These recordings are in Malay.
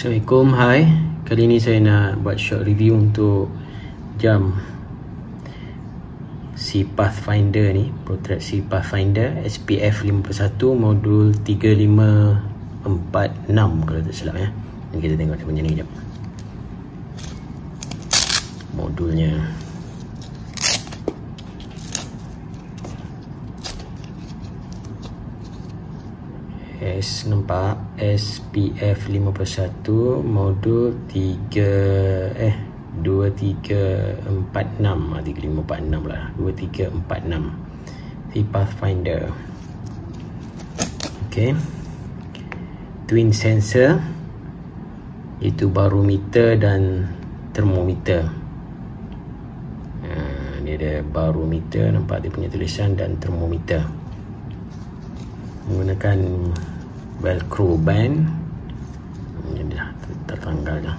Assalamualaikum, hai. Kali ni saya nak buat short review untuk jam si Pathfinder ni Portrait si Pathfinder SPF 51 modul 3546 kalau tak silap ya. Ni kita tengok punya ni jap. Modulnya S nampak? SPF 51 modul 3 eh 2346 ah 3546 lah. 2346 The Pathfinder. Okay Twin sensor. Itu barometer dan termometer. Uh, Dia ada barometer Nampak dia punya tulisan dan termometer. Menggunakan velcro band. Jadi dah tertanggal dah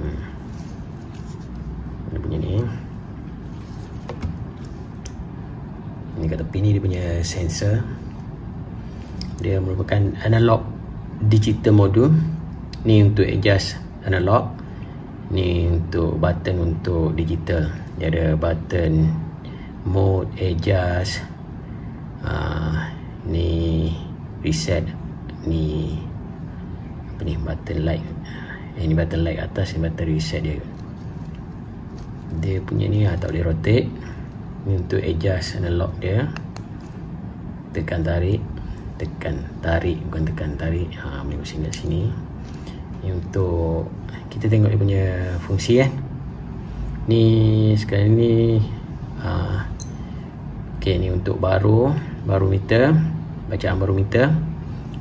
hmm. dia punya ni. Ni kat tepi ni dia punya sensor. Dia merupakan analog digital module ni untuk adjust analog. Ni untuk button untuk digital. Dia ada button mode adjust uh, ni reset ni apa ni button light eh, ni button light atas ni button reset dia. Dia punya ni lah tak boleh rotate. Ni untuk adjust analog dia. Tekan tarik. Tekan tarik bukan tekan tarik. Ha, boleh pusing kat sini. Ni untuk kita tengok dia punya fungsi kan ni sekarang ni ha, ok ni untuk baru barometer. Bacaan barometer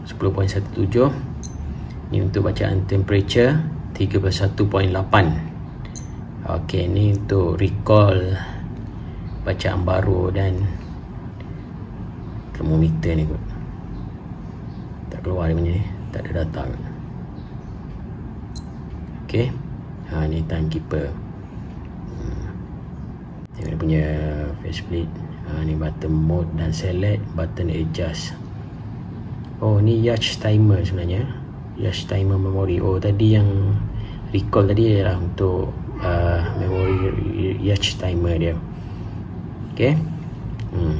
10.17 ni untuk bacaan temperature 31.8 ok ni untuk recall bacaan baru dan termometer ni kot. Tak keluar dia punya ni tak ada data kot. Ok ha, ni timekeeper. Hmm. dia punya faceplate ha, ni button mode dan select button adjust oh ni yacht timer sebenarnya. Yacht timer memory oh tadi yang recall tadi adalah untuk uh, memory yacht timer dia. Ok hmm.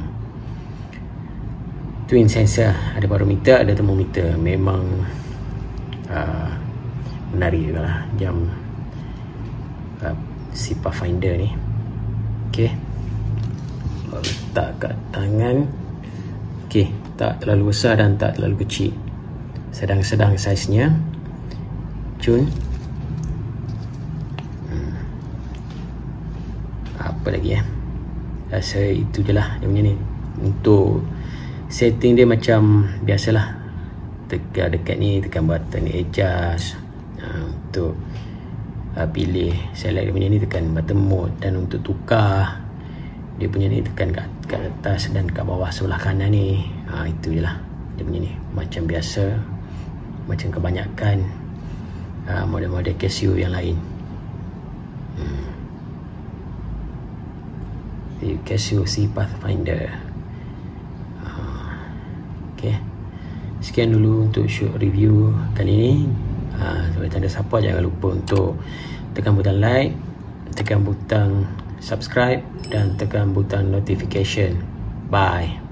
twin sensor ada barometer ada thermometer memang uh, menarik juga lah jam uh, si Pathfinder ni. Ok letak kat tangan. Ok tak terlalu besar dan tak terlalu kecil. Sedang-sedang saiznya cun hmm. apa lagi ya rasa itu je lah dia punya ni. Untuk setting dia macam biasalah. Tekan dekat ni tekan button adjust. Uh, untuk uh, pilih select dia punya ni tekan button mode. Dan untuk tukar dia punya ni tekan kat, kat atas dan kat bawah sebelah kanan ni ha, itu je lah dia punya ni macam biasa macam kebanyakan ha, model-model Casio yang lain hmm. Casio C Pathfinder ha, ok sekian dulu untuk shoot review kali ni ha, sebagai tanda support jangan lupa untuk tekan butang like tekan butang subscribe dan tekan butang notification. Bye.